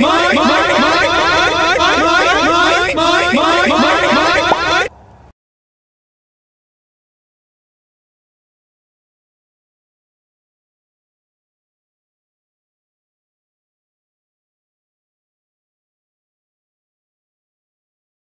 Mike, Mike, Mike.